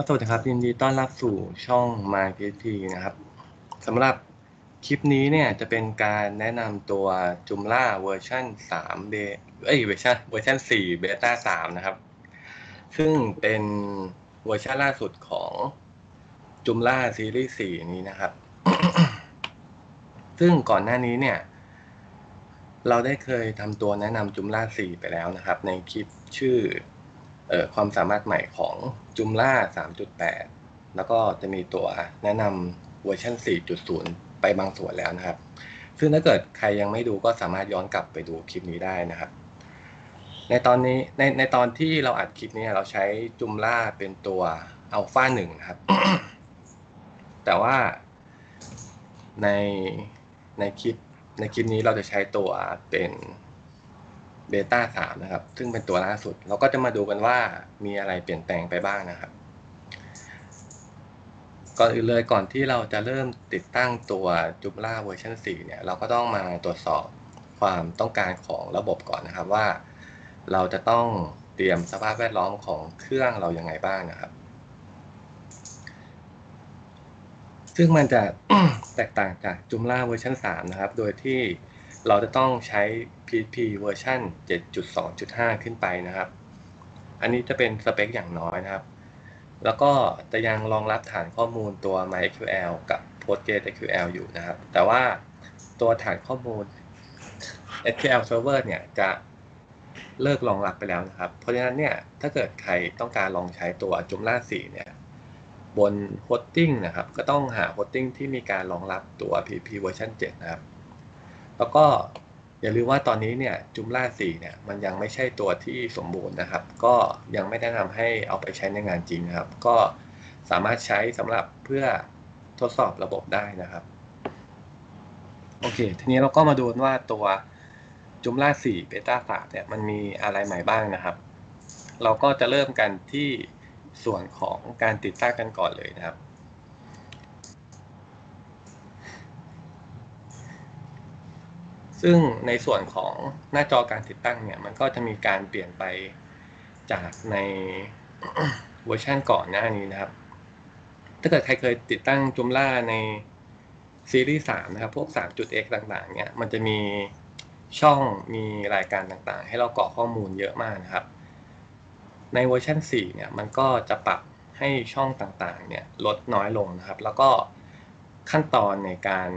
ก็สวัสดีครับยินดีต้อนรับสู่ช่อง My PHP นะครับสำหรับคลิปนี้เนี่ยจะเป็นการแนะนำตัว Joomla เวอร์ชัน3เบเอ้ยเวอร์ชันเวอร์ชัน4 beta 3นะครับ ซึ่งเป็นเวอร์ชันล่าสุดของ Joomla ซีรีส์4นี้นะครับ ซึ่งก่อนหน้านี้เนี่ย เราได้เคยทำตัวแนะนำ Joomla 4 ไปแล้วนะครับ ในคลิปชื่อ ความสามารถใหม่ของ Joomla 3.8 แล้วก็จะมีตัวแนะนำเวอร์ชัน4.0 ไปบางส่วนแล้วนะครับ ซึ่งถ้าเกิดใครยังไม่ดูก็สามารถย้อนกลับไปดูคลิปนี้ได้นะครับ ในตอนนี้ในในตอนที่เราอัดคลิปนี้เราใช้ Joomla เป็นตัว Alpha 1นะครับ แต่ว่าในในคลิปในคลิปนี้เราจะใช้ตัวเป็น เบต้าสามนะครับ ซึ่งเป็นตัวล่าสุด เราก็จะมาดูกันว่ามีอะไรเปลี่ยนแปลงไปบ้างนะครับ ก่อนอื่นเลยก่อนที่เราจะเริ่มติดตั้งตัว Joomla เวอร์ชัน4เนี่ย เราก็ต้องมาตรวจสอบความต้องการของระบบก่อนนะครับว่า เราจะต้องเตรียมสภาพแวดล้อมของเครื่องเราอยังไงบ้างนะครับ ซึ่งมันจะแตกต่างจาก Joomla เวอร์ชัน3นะครับ โดยที่ เราจะต้องใช้ PHP เวอร์ชัน7.2.5 ขึ้นไปนะครับ อันนี้จะเป็นสเปคอย่างน้อยนะครับ แล้วก็จะยังรองรับฐานข้อมูลตัว MySQL กับ PostgreSQL อยู่นะครับ แต่ว่าตัวฐานข้อมูล SQL Server เนี่ยจะเลิกรองรับไปแล้วนะครับ เพราะฉะนั้นเนี่ยถ้าเกิดใครต้องการลองใช้ตัว Joomla 4เนี่ยบน hosting นะครับ ก็ต้องหา hosting ที่มีการรองรับตัว PHP เวอร์ชัน7นะครับ แล้วก็อย่าลืมว่าตอนนี้เนี่ย Joomla 4เนี่ยมันยังไม่ใช่ตัวที่สมบูรณ์นะครับ ก็ยังไม่แนะนำให้เอาไปใช้ในงานจริงนะครับ ก็สามารถใช้สำหรับเพื่อทดสอบระบบได้นะครับโอเค ทีนี้เราก็มาดูว่าตัว Joomla 4 Beta 3เนี่ยมันมีอะไรใหม่บ้างนะครับ เราก็จะเริ่มกันที่ส่วนของการติดตั้งกันก่อนเลยนะครับ ซึ่งในส่วนของหน้าจอการติดตั้งเนี่ยมันก็จะมีการเปลี่ยนไปจากในเวอร์ชันก่อนหน้านี้นะครับ ถ้าเกิดใครเคยติดตั้ง Joomla ในซีรีส์3นะครับ พวก 3.x ต่างๆ เนี่ย มันจะมีช่องมีรายการต่างๆ ให้เรากรอกข้อมูลเยอะมากนะครับ ในเวอร์ชัน4เนี่ย มันก็จะปรับให้ช่องต่างๆ เนี่ยลดน้อยลงนะครับ แล้วก็ขั้นตอนในการ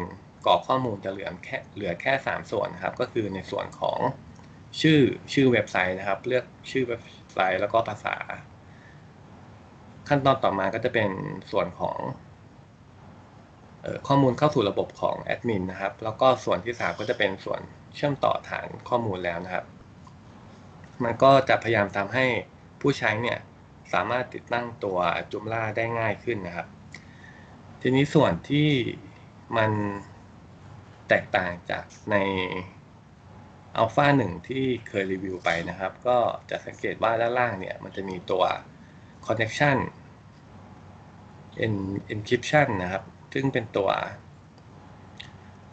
กรอกข้อมูลจะเหลือแค่เหลือแค่ 3 ส่วนนะครับ ก็คือในส่วนของชื่อชื่อเว็บไซต์นะครับ เลือกชื่อเว็บไซต์แล้วก็ภาษา ขั้นตอนต่อมาก็จะเป็นส่วนของข้อมูลเข้าสู่ระบบของแอดมินนะครับ แล้วก็ส่วนที่ 3 ก็จะเป็นส่วนเชื่อมต่อฐานข้อมูลแล้วนะครับ มันก็จะพยายามทำให้ผู้ใช้เนี่ยสามารถติดตั้งตัว Joomla ได้ง่ายขึ้นนะครับ ทีนี้ส่วนที่มัน แตกต่างจากใน Alpha 1ที่เคยรีวิวไปนะครับ ก็จะสังเกตว่าด้านล่างเนี่ย มันจะมีตัว connection encryption นะครับ ซึ่งเป็นตัว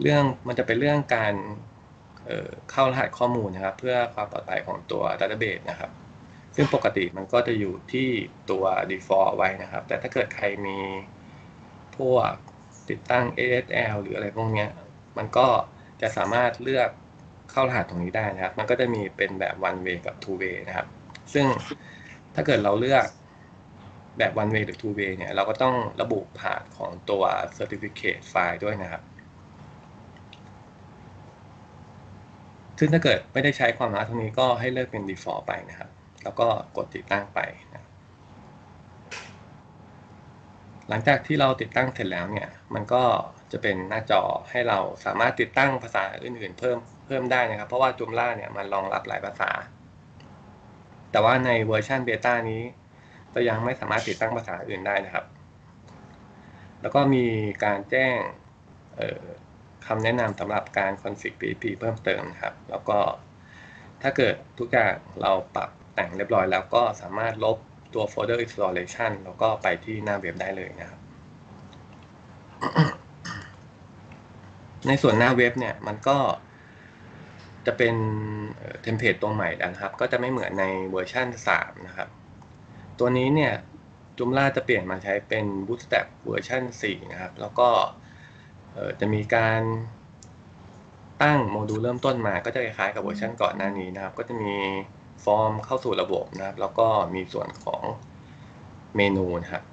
เรื่องมันจะเป็นเรื่องการเเข้ารหัสข้อมูลนะครับ เพื่อความปลอดภัยของตัว database นะครับ ซึ่งปกติมันก็จะอยู่ที่ตัว default ไว้นะครับ แต่ถ้าเกิดใครมีพวกติดตั้ง ASL หรืออะไรพวกนี้ มันก็จะสามารถเลือกเข้ารหัสตรงนี้ได้นะครับ มันก็จะมีเป็นแบบ one way กับ two way นะครับ ซึ่งถ้าเกิดเราเลือกแบบ one way หรือ two way เนี่ย เราก็ต้องระบุผ่านของตัว certificate file ด้วยนะครับ ซึ่งถ้าเกิดไม่ได้ใช้ความลับตรงนี้ก็ให้เลือกเป็น default ไปนะครับ แล้วก็กดติดตั้งไปนะหลังจากที่เราติดตั้งเสร็จแล้วเนี่ย มันก็ จะเป็นหน้าจอให้เราสามารถติดตั้งภาษาอื่นๆ เพิ่มเพิ่มได้นะครับ เพราะว่า Joomla เนี่ยมันรองรับหลายภาษา แต่ว่าในเวอร์ชันเบต้านี้เรายังไม่สามารถติดตั้งภาษาอื่นได้นะครับ แล้วก็มีการแจ้งคำแนะนำสำหรับการ config PHP เพิ่มเติมนะครับ แล้วก็ถ้าเกิดทุกอย่างเราปรับแต่งเรียบร้อยแล้วก็สามารถลบตัวโฟลเดอร์ installation แล้วก็ไปที่หน้าเว็บได้เลยนะครับ ในส่วนหน้าเว็บเนี่ยมันก็จะเป็น template ตัวใหม่นะครับ ก็จะไม่เหมือนในเวอร์ชัน3 นะครับ ตัวนี้เนี่ย Joomla จะเปลี่ยนมาใช้เป็น Bootstrap เวอร์ชัน4 นะครับ แล้วก็จะมีการตั้งโมดูลเริ่มต้นมาก็จะคล้ายๆกับเวอร์ชันก่อนหน้านี้นะครับ ก็จะมีฟอร์มเข้าสู่ระบบนะครับ แล้วก็มีส่วนของเมนูนะครับ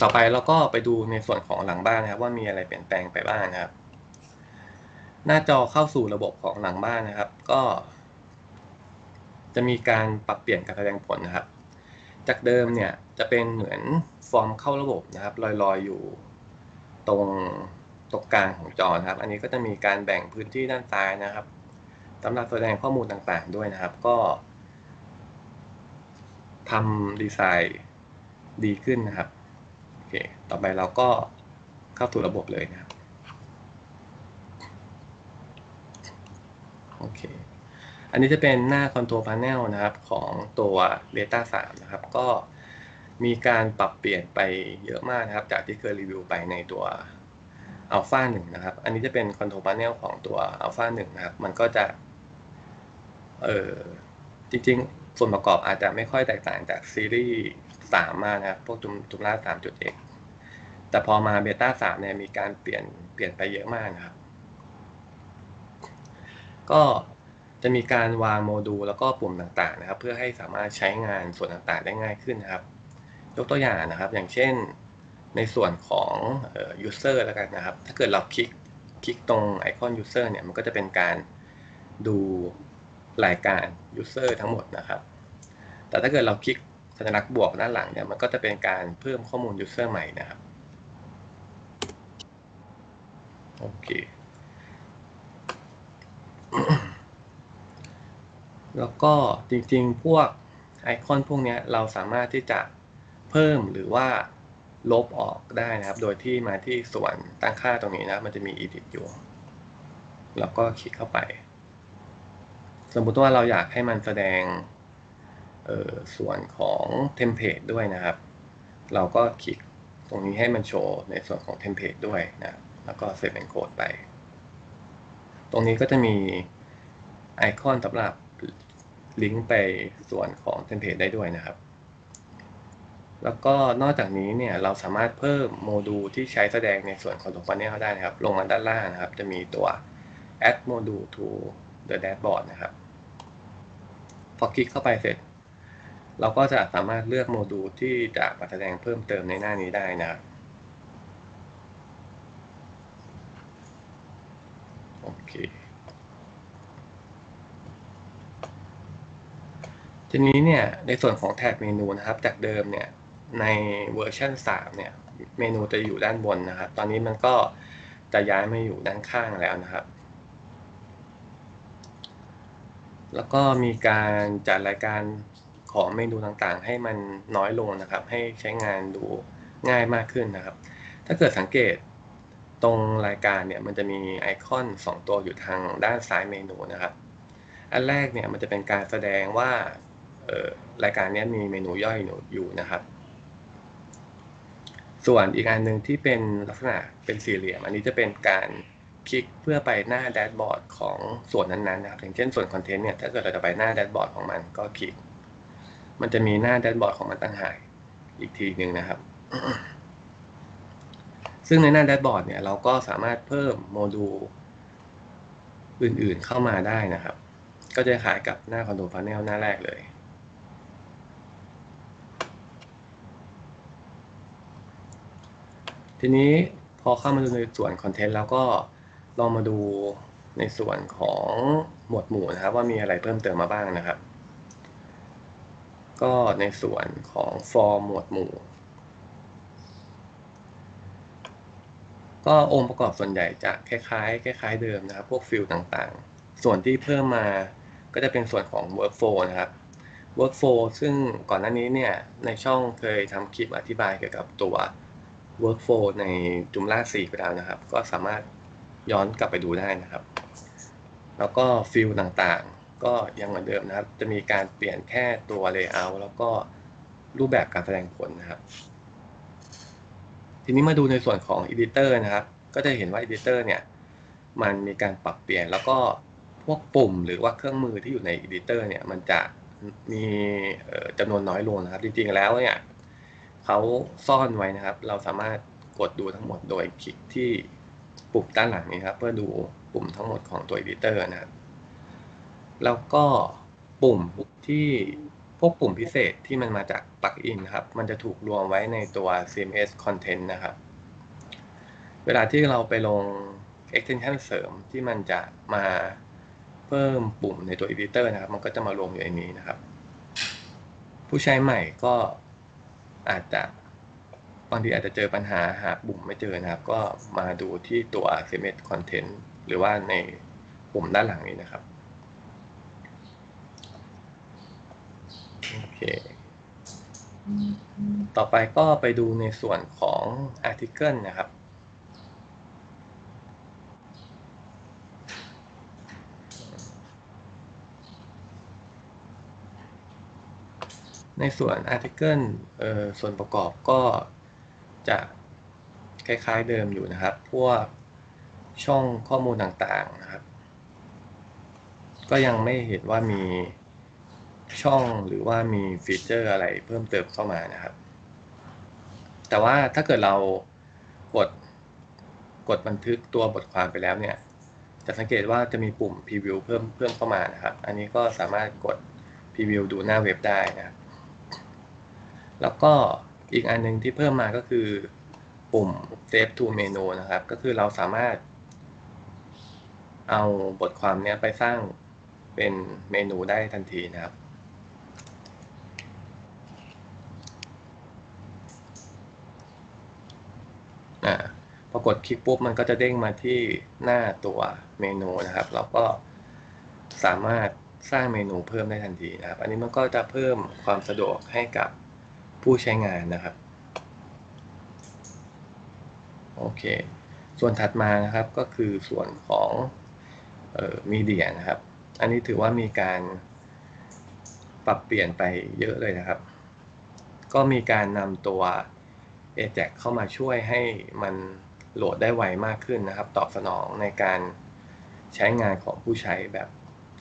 ต่อไปเราก็ไปดูในส่วนของหลังบ้านนะครับ ว่ามีอะไรเปลี่ยนแปลงไปบ้างนะครับ หน้าจอเข้าสู่ระบบของหลังบ้านนะครับ ก็ จะมีการปรับเปลี่ยนการแสดงผลนะครับ จากเดิมเนี่ยจะเป็นเหมือนฟอร์มเข้าระบบนะครับลอยๆอยู่ตรงตรงกลางของจอนะครับ อันนี้ก็จะมีการแบ่งพื้นที่ด้านซ้ายนะครับสำหรับแสดงข้อมูลต่างๆด้วยนะครับ ก็ทำดีไซน์ดีขึ้นนะครับ เค ต่อไปเราก็เข้าสู่ระบบเลยนะครับ โอเค อันนี้จะเป็นหน้า Control Panel นะครับของตัว Beta 3 นะครับ ก็มีการปรับเปลี่ยนไปเยอะมากนะครับ จากที่เคยรีวิวไปในตัว Alpha 1 นะครับ อันนี้จะเป็น Control Panel ของตัว Alpha 1 นะครับ มันก็จะ เออจริงๆ ส่วนประกอบอาจจะไม่ค่อยแตกต่างจากซีรีส์3มากนะครับพวกจุมจุมล่า 3.x แต่พอมาเบต้า3เนี่ยมีการเปลี่ยนเปลี่ยนไปเยอะมากนะครับ ก็จะมีการวางโมดูลแล้วก็ปุ่มต่างๆนะครับ เพื่อให้สามารถใช้งานส่วนต่างๆได้ง่ายขึ้นนะครับ ยกตัวอย่างนะครับ อย่างเช่นในส่วนของ user แล้วกันนะครับ ถ้าเกิดเราคลิกคลิกตรงไอคอน user เนี่ยมันก็จะเป็นการดูรายการ user ทั้งหมดนะครับ แต่ถ้าเกิดเราคลิกสัญลักษณ์บวกด้านหลังเนี่ยมันก็จะเป็นการเพิ่มข้อมูล user ใหม่นะครับโอเคแล้วก็จริงๆ พวกไอคอนพวกนี้เราสามารถที่จะเพิ่มหรือว่าลบออกได้นะครับ โดยที่มาที่ส่วนตั้งค่าตรงนี้นะมันจะมี edit อยู่ แล้วก็คลิกเข้าไป สมมุติว่าเราอยากให้มันแสดง ส่วนของ template ด้วยนะครับ เราก็คลิกตรงนี้ให้มันโชว์ในส่วนของ template ด้วยนะแล้วก็ save and close ไป ตรงนี้ก็จะมีไอคอนสำหรับลิงก์ไปส่วนของ template ได้ด้วยนะครับ แล้วก็นอกจากนี้เนี่ยเราสามารถเพิ่มโมดูลที่ใช้แสดงในส่วนของตัว panel ได้นะครับ ลงมาด้านล่างนะครับ จะมีตัว add module to the dashboard นะครับ พอคลิกเข้าไปเสร็จ เราก็จะสามารถเลือกโมดูลที่จะมาแสดงเพิ่มเติมในหน้านี้ได้นะครับโอเคทีนี้เนี่ยในส่วนของแท็กเมนูนะครับ จากเดิมเนี่ยในเวอร์ชัน3เนี่ยเมนูจะอยู่ด้านบนนะครับ ตอนนี้มันก็จะย้ายมาอยู่ด้านข้างแล้วนะครับ แล้วก็มีการจัดรายการ ของเมนูต่างๆ ให้มันน้อยลงนะครับ ให้ใช้งานดูง่ายมากขึ้นนะครับ ถ้าเกิดสังเกตตรงรายการเนี่ยมันจะมีไอคอน 2 ตัวอยู่ทางด้านซ้ายเมนูนะครับ อันแรกเนี่ยมันจะเป็นการแสดงว่ารายการนี้มีเมนูย่อยอยู่นะครับ ส่วนอีกอันหนึ่งที่เป็นลักษณะเป็นสี่เหลี่ยม อันนี้จะเป็นการคลิกเพื่อไปหน้า dashboard ของส่วนนั้นๆนะครับอย่างเช่นส่วน content เนี่ยถ้าเกิดเราจะไปหน้า dashboard ของมันก็คลิก มันจะมีหน้า dashboard ของมันต่างหากอีกทีหนึ่งนะครับ ซึ่งในหน้า dashboard เนี่ยเราก็สามารถเพิ่มโมดูลอื่นๆเข้ามาได้นะครับ ก็จะคล้ายกับหน้า Control Panel หน้าแรกเลย ทีนี้พอเข้ามาดูในส่วน content แล้วก็ลองมาดูในส่วนของหมวดหมู่นะครับ ว่ามีอะไรเพิ่มเติมมาบ้างนะครับ ก็ในส่วนของฟอร์มหมวดหมู่ ก็องค์ประกอบส่วนใหญ่จะคล้ายๆคล้ายๆเดิมนะครับ พวกฟิลต่างๆ ส่วนที่เพิ่มมาก็จะเป็นส่วนของ workflow นะครับ workflow ซึ่งก่อนหน้านี้เนี่ย ในช่องเคยทำคลิปอธิบายเกี่ยวกับตัว workflow ใน Joomla 4ไปแล้วนะครับ ก็สามารถย้อนกลับไปดูได้นะครับ แล้วก็ฟิลต่างๆ ก็ยังเหมือนเดิมนะครับ จะมีการเปลี่ยนแค่ตัว layout แล้วก็รูปแบบการแสดงผลนะครับ ทีนี้มาดูในส่วนของ editor นะครับ ก็จะเห็นว่า editor เนี่ยมันมีการปรับเปลี่ยนแล้วก็พวกปุ่มหรือว่าเครื่องมือที่อยู่ใน editor เนี่ยมันจะมีจำนวนน้อยลงนะครับ จริงๆแล้วเนี่ยเขาซ่อนไว้นะครับ เราสามารถกดดูทั้งหมดโดยคลิกที่ปุ่มด้านหลังนี้ครับ เพื่อดูปุ่มทั้งหมดของตัว Editor นะครับ แล้วก็ปุ่มที่พวกปุ่มพิเศษที่มันมาจากปลั๊กอินครับ มันจะถูกรวมไว้ในตัว CMS Content นะครับ เวลาที่เราไปลง extension เสริมที่มันจะมาเพิ่มปุ่มในตัว editor นะครับ มันก็จะมารวมอยู่ในนี้นะครับ ผู้ใช้ใหม่ก็อาจจะบางทีอาจจะเจอปัญหาหาปุ่มไม่เจอนะครับ ก็มาดูที่ตัว CMS Content หรือว่าในปุ่มด้านหลังนี้นะครับโอ เคต่อไปก็ไปดูในส่วนของ Article นะครับ ในส่วน Article เอ่อส่วนประกอบก็จะคล้ายๆเดิมอยู่นะครับ พวกช่องข้อมูลต่างๆนะครับ ก็ยังไม่เห็นว่ามี ช่องหรือว่ามีฟีเจอร์อะไรเพิ่มเติมเข้ามานะครับ แต่ว่าถ้าเกิดเรากดกดบันทึกตัวบทความไปแล้วเนี่ย จะสังเกตว่าจะมีปุ่ม preview เพิ่มเพิ่มเข้ามานะครับ อันนี้ก็สามารถกด preview ดูหน้าเว็บได้นะครับ แล้วก็อีกอันหนึ่งที่เพิ่มมาก็คือปุ่ม save to menu นะครับ ก็คือเราสามารถ เอาบทความนี้ไปสร้างเป็นเมนูได้ทันทีนะครับอ่าพอ กดคลิกปุ๊บมันก็จะเด้งมาที่หน้าตัวเมนูนะครับ เราก็สามารถสร้างเมนูเพิ่มได้ทันทีนะครับ อันนี้มันก็จะเพิ่มความสะดวกให้กับผู้ใช้งานนะครับ โอเค ส่วนถัดมานะครับก็คือส่วนของมีเดียนะครับ อันนี้ถือว่ามีการปรับเปลี่ยนไปเยอะเลยนะครับ ก็มีการนำตัว Ajax เข้ามาช่วยให้มัน โหลดได้ไวมากขึ้นนะครับ ตอบสนองในการใช้งานของผู้ใช้แบบ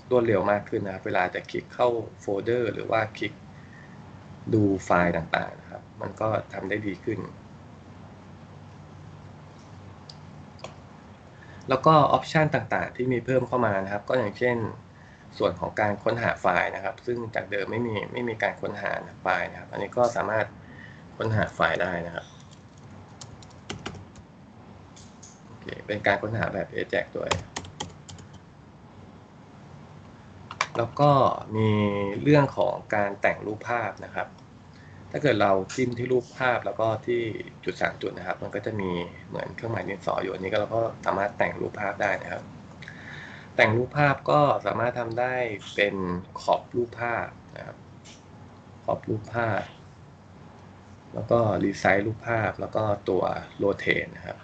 รวดเร็วมากขึ้นนะครับ เวลาจะคลิกเข้าโฟลเดอร์ หรือว่าคลิกดูไฟล์ต่างๆนะครับ มันก็ทำได้ดีขึ้น แล้วก็ option ต่างๆ ที่มีเพิ่มเข้ามานะครับ ก็อย่างเช่น ส่วนของการค้นหาไฟล์นะครับ ซึ่งจากเดิมไม่มีไม่มีการค้นหาไฟล์นะครับ อันนี้ก็สามารถค้นหาไฟล์ได้นะครับโอ เป็นการค้นหาแบบ Ajax ด้วยแล้วก็มีเรื่องของการแต่งรูปภาพนะครับ ถ้าเกิดเราจิ้มที่รูปภาพแล้วก็ที่จุดสามจุดนะครับ มันก็จะมีเหมือนเครื่องหมายดินสออยู่อันนี้ก็เราก็สามารถแต่งรูปภาพได้นะครับ แต่งรูปภาพก็สามารถทำได้เป็น crop รูปภาพนะครับ crop รูปภาพ แล้วก็ resize รูปภาพแล้วก็ตัว rotate นะครับ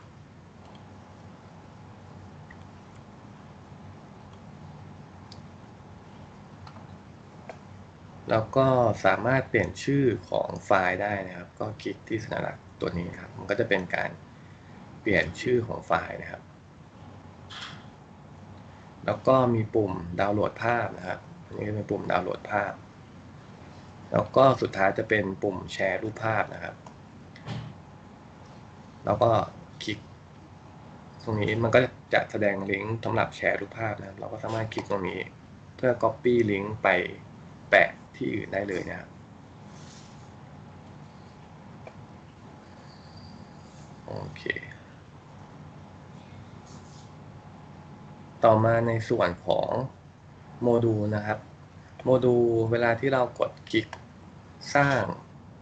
แล้วก็สามารถเปลี่ยนชื่อของไฟล์ได้นะครับ ก็คลิกที่สัญลักษณ์ตัวนี้ครับ มันก็จะเป็นการเปลี่ยนชื่อของไฟล์นะครับ แล้วก็มีปุ่มดาวน์โหลดภาพนะครับอันนี้เป็นปุ่มดาวน์โหลดภาพ แล้วก็สุดท้ายจะเป็นปุ่มแชร์รูปภาพนะครับ แล้วก็คลิกตรงนี้มันก็จะแสดงลิงก์สำหรับแชร์รูปภาพนะครับ เราก็สามารถคลิกตรงนี้ เพื่อ Copy ลิงก์ไปแปะ ที่อื่นได้เลยนะครับโอเค ต่อมาในส่วนของโมดูลนะครับ โมดูลเวลาที่เรากดคลิกสร้าง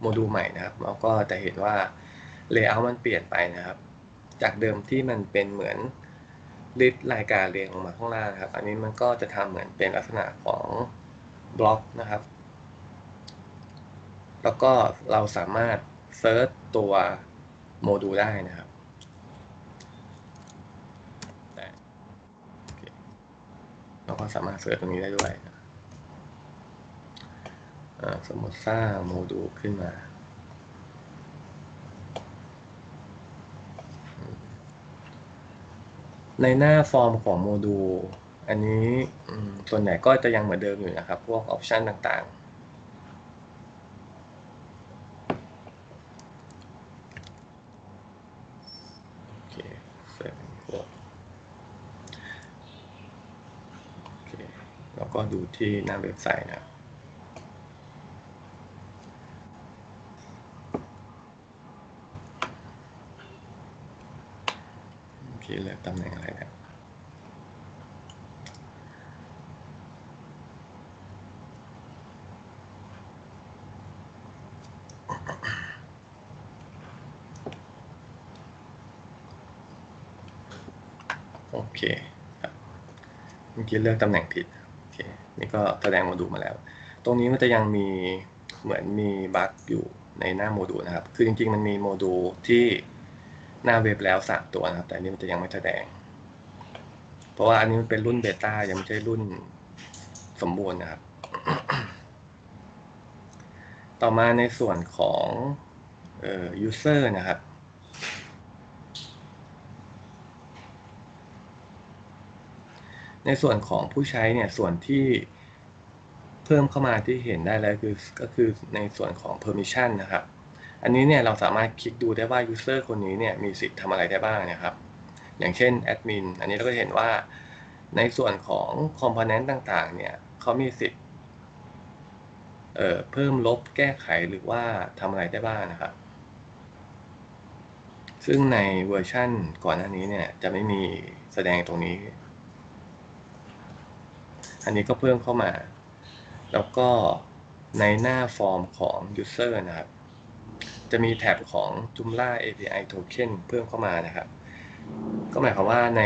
โมดูลใหม่นะครับ เราก็จะเห็นว่า Layout มันเปลี่ยนไปนะครับ จากเดิมที่มันเป็นเหมือน list รายการเรียงลงมาข้างล่างครับ อันนี้มันก็จะทำเหมือนเป็นลักษณะของบล็อกนะครับ แล้วก็เราสามารถ search ตัวโมดูลได้นะครับเราก็สามารถ search ตรงนี้ได้ด้วยนะสมมติสร้างโมดูลขึ้นมา ในหน้าฟอร์มของโมดูล อันนี้ส่วนใหญ่ก็จะยังเหมือนเดิมอยู่นะครับ พวกออปชันต่างแล้วก็ ดูที่หน้าเว็บไซต์นะครับโอเคเลือกตำแหน่งอะไรนะโอเคเมื่อกี้เลือกตำแหน่งผิด ก็แสดงโมดูลมาแล้ว ตรงนี้มันจะยังมีเหมือนมีบั๊กอยู่ในหน้าโมดูลนะครับ คือจริงๆ มันมีโมดูลที่หน้าเว็บแล้วสามตัวนะครับ แต่อันนี้มันจะยังไม่แสดง เพราะว่าอันนี้มันเป็นรุ่นเบต้ายังไม่ใช่รุ่นสมบูรณ์นะครับ ต่อมาในส่วนของเอ่อ user นะครับในส่วนของผู้ใช้เนี่ยส่วนที่ เพิ่มเข้ามาที่เห็นได้แล้วคือก็คือในส่วนของ permission นะครับ อันนี้เนี่ยเราสามารถคลิกดูได้ว่า user คนนี้เนี่ยมีสิทธิ์ทำอะไรได้บ้างนะครับ อย่างเช่น admin อันนี้เราก็เห็นว่าในส่วนของ component ต่างๆ เนี่ยเขามีสิทธิ์เอ่อเพิ่มลบแก้ไขหรือว่าทำอะไรได้บ้างนะครับ ซึ่งในเวอร์ชั่นก่อนหน้านี้เนี่ยจะไม่มีแสดงตรงนี้ อันนี้ก็เพิ่มเข้ามา แล้วก็ในหน้าฟอร์มของ User นะครับ จะมีแท็บของ Joomla API Token เพิ่มเข้ามานะครับ ก็หมายความว่าใน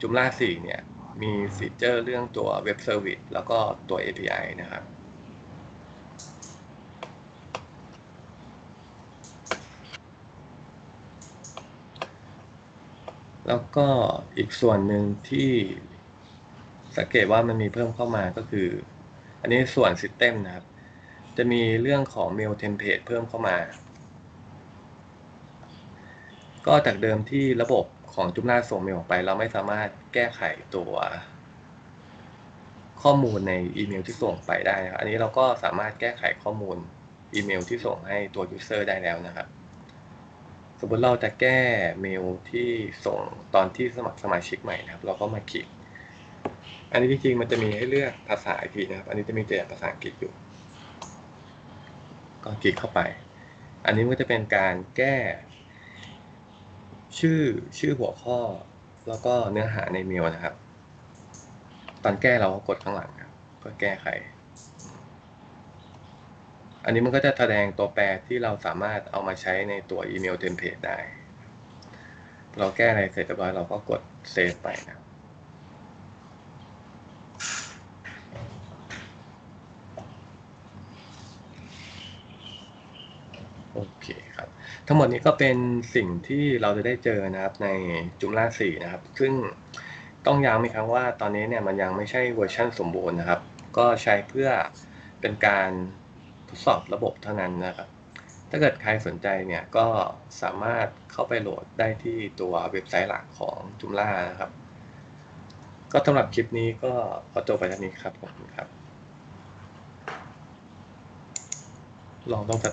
Joomla 4 เนี่ย มีฟีเจอร์เรื่องตัว Web Service แล้วก็ตัว API นะครับแล้วก็อีกส่วนหนึ่งที่สังเกตว่ามันมีเพิ่มเข้ามาก็คือ อันนี้ส่วน System นะครับ จะมีเรื่องของ Mail Template เพิ่มเข้ามา ก็จากเดิมที่ระบบของจุมนาส่งเมลออกไป เราไม่สามารถแก้ไขตัวข้อมูลในอีเมลที่ส่งไปได้นะครับ อันนี้เราก็สามารถแก้ไขข้อมูลอีเมลที่ส่งให้ตัว User ได้แล้วนะครับ สมมติเราจะแก้เมลที่ส่งตอนที่สมัครสมาชิกใหม่นะครับ เราก็มาคลิก อันนี้จริงๆมันจะมีให้เลือกภาษาอีกทีนะครับ อันนี้จะมีตัวอย่างภาษาอังกฤษอยู่ ก็คลิกเข้าไป อันนี้มันก็จะเป็นการแก้ ชื่อชื่อหัวข้อ แล้วก็เนื้อหาในเมลนะครับ ตอนแก้เราก็กดข้างหลังครับเพื่อแก้ไข อันนี้มันก็จะแสดงตัวแปรที่เราสามารถเอามาใช้ในตัว email template ได้ เราแก้อะไรเสร็จเรียบร้อยเราก็กด save ไปนะโอ เคครับ ทั้งหมดนี้ก็เป็นสิ่งที่เราจะได้เจอนะครับใน Joomla 4นะครับ ซึ่งต้องย้ำอีกครั้งว่าตอนนี้เนี่ยมันยังไม่ใช่เวอร์ชันสมบูรณ์นะครับ ก็ใช้เพื่อเป็นการทดสอบระบบเท่านั้นนะครับ ถ้าเกิดใครสนใจเนี่ยก็สามารถเข้าไปโหลดได้ที่ตัวเว็บไซต์หลักของจุมล่านะครับ ก็สำหรับคลิปนี้ก็ขอจบไปเท่านี้ครับขอบคุณครับลองต้อง